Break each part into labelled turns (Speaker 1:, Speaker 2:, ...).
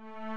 Speaker 1: you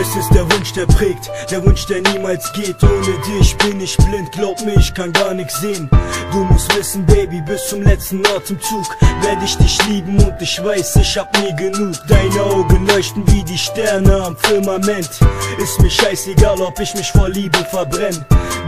Speaker 1: Es ist der Wunsch, der prägt, der Wunsch, der niemals geht. Ohne dich bin ich blind, glaub mir, ich kann gar nichts sehen. Du musst wissen, Baby, bis zum letzten Atemzug werde ich dich lieben und ich weiß, ich hab nie genug. Deine Augen leuchten wie die Sterne am Firmament. Ist mir scheißegal, ob ich mich vor Liebe verbrenn.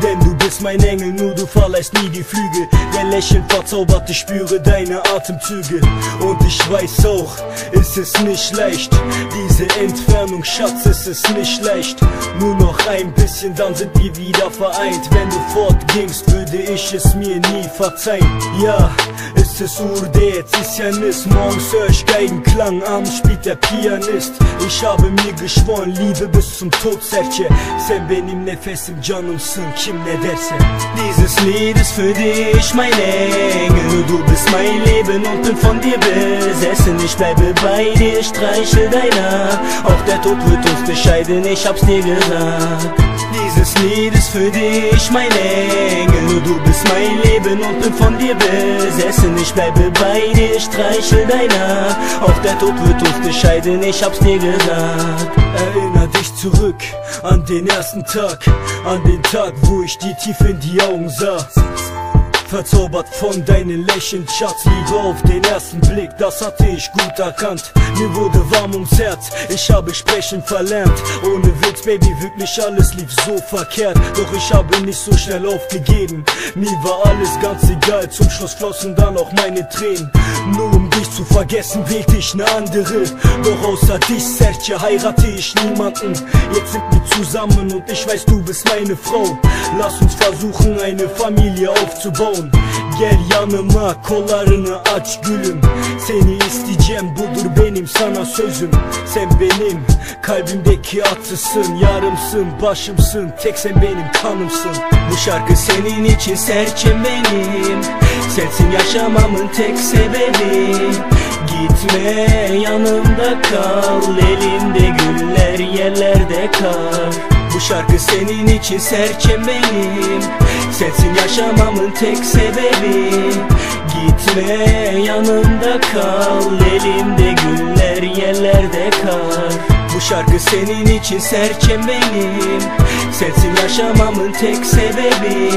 Speaker 1: Denn du bist mein Engel, nur du verleihst nie die Flügel. Dein Lächeln verzaubert, ich spüre deine Atemzüge. Und ich weiß auch, ist es nicht leicht. Diese Entfernung, Schatz, ist es nicht leicht. Nur noch ein bisschen, dann sind wir wieder vereint. Wenn du fortgingst, würde ich es mir nie verzeihen. Ja, es ist Urde, jetzt ist ja nis. Morgens hör ich Geigenklang, abends spielt der Pianist. Ich habe mir geschworen, Liebe bis zum Tod, Serçe. Sen benim nefesim, canımsın, kim derse. Dieses Lied ist für dich, mein Engel. Du bist mein Leben und bin von dir besessen. Ich bleibe bei dir, streiche deiner. Auch der Tod wird uns bescheiden, ich hab's dir gesagt. Dieses Lied ist für dich, mein Engel. Du bist mein Leben und bin von dir besessen. Ich bleibe bei dir, streiche deiner. Auch der Tod wird uns bescheiden, ich hab's dir gesagt. Erinner zurück an den ersten Tag, an den Tag, wo ich dir tief in die Augen sah. Verzaubert von deinen Lächeln, Schatz, Liebe auf den ersten Blick, das hatte ich gut erkannt. Mir wurde warm ums Herz, ich habe sprechen verlernt. Ohne Witz, Baby, wirklich alles lief so verkehrt. Doch ich habe nicht so schnell aufgegeben. Mir war alles ganz egal, zum Schluss flossen dann auch meine Tränen. Nur dich zu vergessen, wählte ich ne andere. Doch außer dich, Sergio, heirate ich niemanden. Jetzt sind wir zusammen und ich weiß, du bist meine Frau. Lass uns versuchen, eine Familie aufzubauen. Gel yanıma kollarını aç gülüm Seni isteyeceğim budur benim sana sözüm Sen benim kalbimdeki atısın Yarımsın başımsın tek sen benim kanımsın Bu şarkı senin için serçem benim Sensin yaşamamın tek sebebi. Gitme yanımda kal. Elimde güller yerlerde kar. Bu şarkı senin için serçem benim Sensin yaşamamın tek sebebi. Gitme yanımda kal. Elimde güller yerlerde kar. Bu şarkı senin için serçem benim Sensin yaşamamın tek sebebi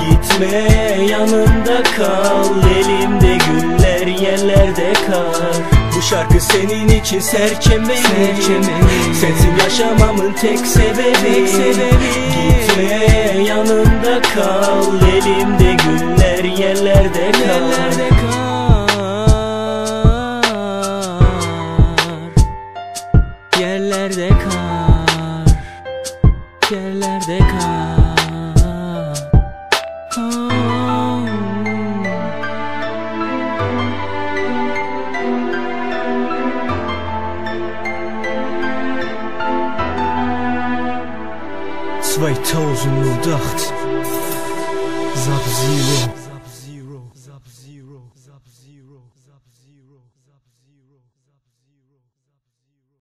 Speaker 1: Gitme yanımda kal. Elimde güller yerlerde kar. Bu şarkı senin için serçem benim Sensin yaşamamın tek sebebi. Gitme yanımda kal. Elimde güller yerlerde kal 2008 Sub-Zero